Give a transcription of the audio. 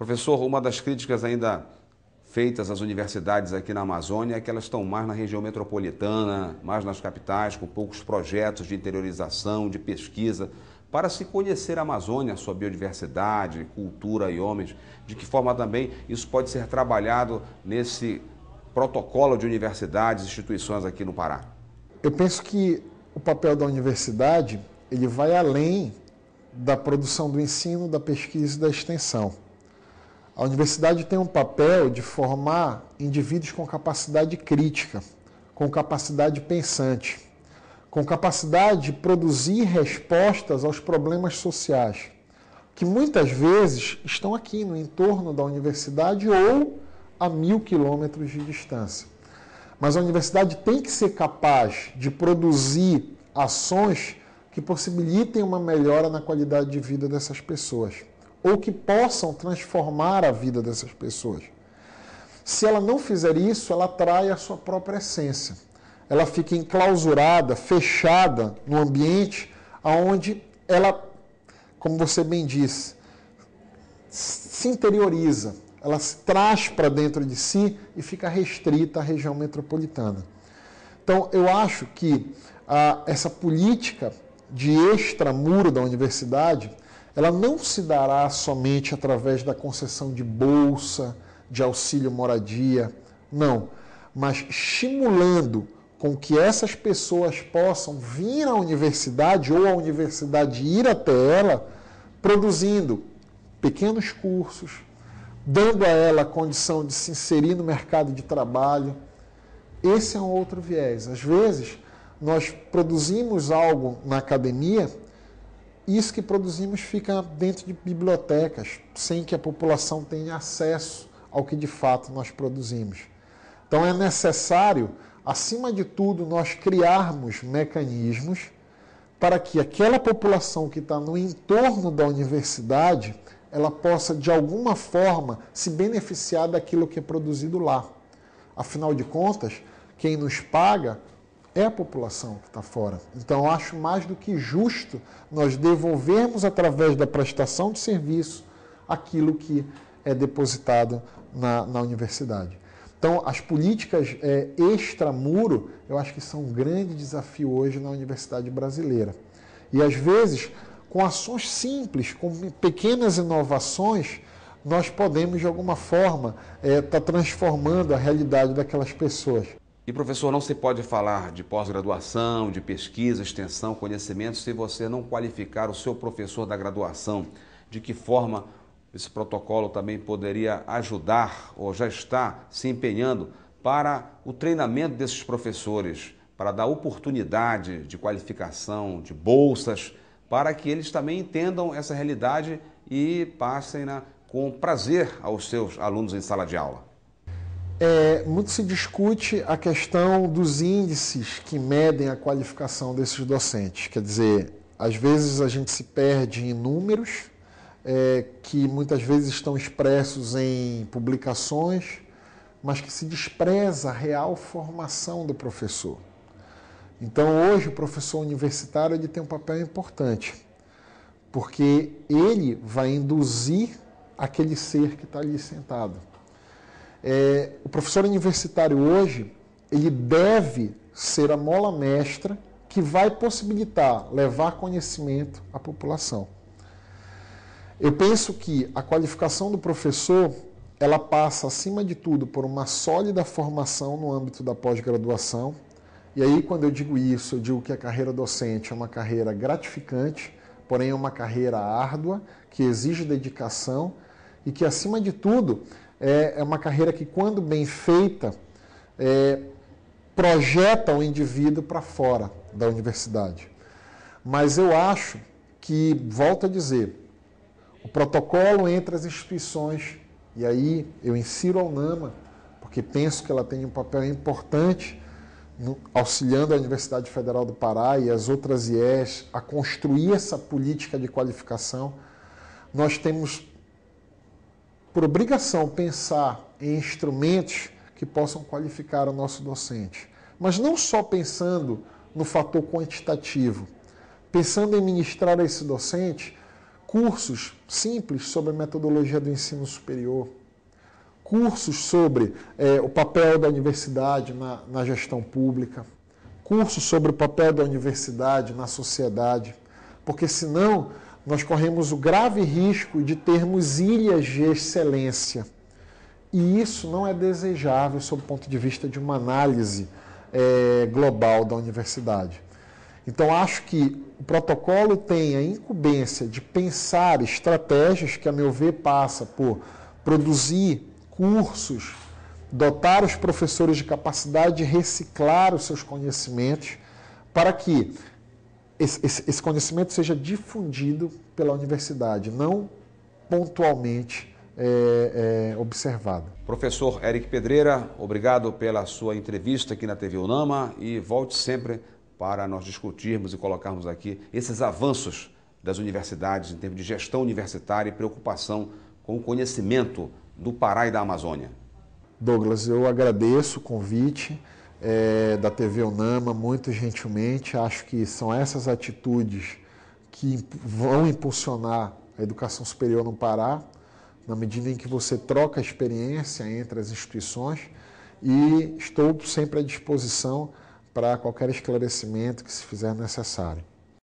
Professor, uma das críticas ainda feitas às universidades aqui na Amazônia é que elas estão mais na região metropolitana, mais nas capitais, com poucos projetos de interiorização, de pesquisa, para se conhecer a Amazônia, sua biodiversidade, cultura e homens. De que forma também isso pode ser trabalhado nesse protocolo de universidades instituições aqui no Pará? Eu penso que o papel da universidade ele vai além da produção do ensino, da pesquisa e da extensão. A universidade tem um papel de formar indivíduos com capacidade crítica, com capacidade pensante, com capacidade de produzir respostas aos problemas sociais, que muitas vezes estão aqui no entorno da universidade ou a mil quilômetros de distância. Mas a universidade tem que ser capaz de produzir ações que possibilitem uma melhora na qualidade de vida dessas pessoas ou que possam transformar a vida dessas pessoas. Se ela não fizer isso, ela trai a sua própria essência. Ela fica enclausurada, fechada no ambiente onde ela, como você bem disse, se interioriza, ela se traz para dentro de si e fica restrita à região metropolitana. Então, eu acho que ah, essa política de extramuro da universidade ela não se dará somente através da concessão de bolsa, de auxílio moradia, não, mas estimulando com que essas pessoas possam vir à universidade ou a universidade ir até ela, produzindo pequenos cursos, dando a ela a condição de se inserir no mercado de trabalho. Esse é um outro viés. Às vezes, nós produzimos algo na academia isso que produzimos fica dentro de bibliotecas, sem que a população tenha acesso ao que de fato nós produzimos. Então é necessário, acima de tudo, nós criarmos mecanismos para que aquela população que está no entorno da universidade ela possa de alguma forma se beneficiar daquilo que é produzido lá. Afinal de contas, quem nos paga é a população que está fora. Então, acho mais do que justo nós devolvermos, através da prestação de serviço, aquilo que é depositado na, na universidade. Então, as políticas é, extramuro, eu acho que são um grande desafio hoje na universidade brasileira. E, às vezes, com ações simples, com pequenas inovações, nós podemos, de alguma forma, estar é, tá transformando a realidade daquelas pessoas. E professor, não se pode falar de pós-graduação, de pesquisa, extensão, conhecimento, se você não qualificar o seu professor da graduação. De que forma esse protocolo também poderia ajudar ou já está se empenhando para o treinamento desses professores, para dar oportunidade de qualificação, de bolsas, para que eles também entendam essa realidade e passem na, com prazer aos seus alunos em sala de aula? É, muito se discute a questão dos índices que medem a qualificação desses docentes. Quer dizer, às vezes a gente se perde em números é, que muitas vezes estão expressos em publicações, mas que se despreza a real formação do professor. Então, hoje, o professor universitário ele tem um papel importante, porque ele vai induzir aquele ser que está ali sentado. É, o professor universitário hoje, ele deve ser a mola mestra que vai possibilitar levar conhecimento à população. Eu penso que a qualificação do professor, ela passa acima de tudo por uma sólida formação no âmbito da pós-graduação. E aí, quando eu digo isso, eu digo que a carreira docente é uma carreira gratificante, porém é uma carreira árdua, que exige dedicação e que, acima de tudo, é, é uma carreira que, quando bem feita, é, projeta o indivíduo para fora da universidade. Mas eu acho que, volto a dizer, o protocolo entre as instituições, e aí eu insiro a UNAMA, porque penso que ela tem um papel importante no, auxiliando a Universidade Federal do Pará e as outras IES a construir essa política de qualificação. Nós temos por obrigação, pensar em instrumentos que possam qualificar o nosso docente. Mas não só pensando no fator quantitativo, pensando em ministrar a esse docente cursos simples sobre a metodologia do ensino superior, cursos sobre é, o papel da universidade na, na gestão pública, cursos sobre o papel da universidade na sociedade, porque senão nós corremos o grave risco de termos ilhas de excelência. E isso não é desejável sob o ponto de vista de uma análise é, global da universidade. Então, acho que o protocolo tem a incumbência de pensar estratégias que, a meu ver, passa por produzir cursos, dotar os professores de capacidade de reciclar os seus conhecimentos, para que esse, esse conhecimento seja difundido pela universidade, não pontualmente é, é, observado. Professor Eric Pedreira, obrigado pela sua entrevista aqui na TV Unama e volte sempre para nós discutirmos e colocarmos aqui esses avanços das universidades em termos de gestão universitária e preocupação com o conhecimento do Pará e da Amazônia. Douglas, eu agradeço o convite é, da TV Unama muito gentilmente. Acho que são essas atitudes que vão impulsionar a educação superior no Pará, na medida em que você troca experiência entre as instituições e estou sempre à disposição para qualquer esclarecimento que se fizer necessário.